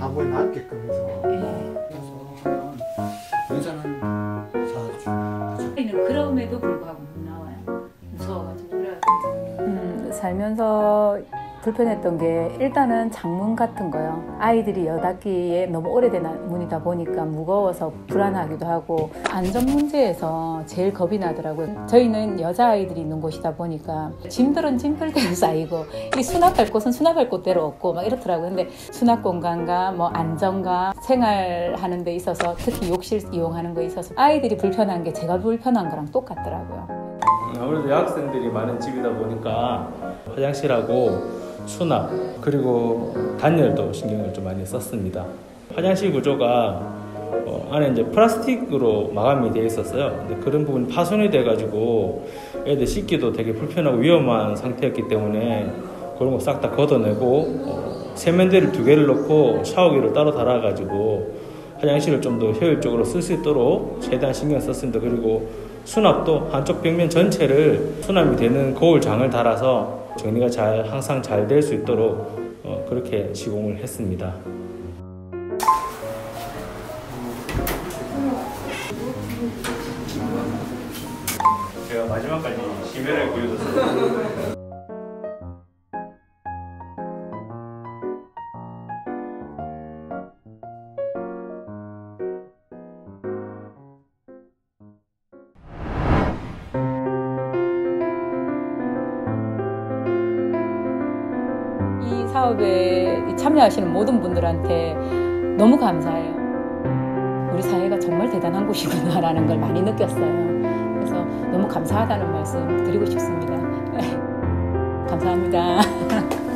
화분에 낫게끔 해서 그래서 하면 의사는 사주. 저희는 그럼에도 불구하고 못 나와요. 무서워가지고 그래. 음, 살면서 불편했던 게 일단은 창문 같은 거요. 아이들이 여닫기에 너무 오래된 문이다 보니까 무거워서 불안하기도 하고 안전 문제에서 제일 겁이 나더라고요. 저희는 여자아이들이 있는 곳이다 보니까 짐들은 짐들대로 쌓이고 이 수납할 곳은 수납할 곳대로 없고 막 이렇더라고요. 근데 수납 공간과 뭐 안전과 생활하는 데 있어서 특히 욕실 이용하는 거에 있어서 아이들이 불편한 게 제가 불편한 거랑 똑같더라고요. 아무래도 여학생들이 많은 집이다 보니까 화장실하고 수납 그리고 단열도 신경을 좀 많이 썼습니다. 화장실 구조가 어, 안에 이제 플라스틱으로 마감이 되어 있었어요. 근데 그런 부분이 파손이 돼가지고 애들 씻기도 되게 불편하고 위험한 상태였기 때문에 그런 거 싹 다 걷어내고 어, 세면대를 두 개를 넣고 샤워기를 따로 달아가지고 화장실을 좀 더 효율적으로 쓸 수 있도록 최대한 신경 썼습니다. 그리고 수납도 한쪽 벽면 전체를 수납이 되는 거울 장을 달아서 정리가 잘 항상 잘 될 수 있도록 어, 그렇게 시공을 했습니다. 제가 마지막까지 심혈을 기울였어요. 사업에 참여하시는 모든 분들한테 너무 감사해요. 우리 사회가 정말 대단한 곳이구나라는 걸 많이 느꼈어요. 그래서 너무 감사하다는 말씀 드리고 싶습니다. 감사합니다.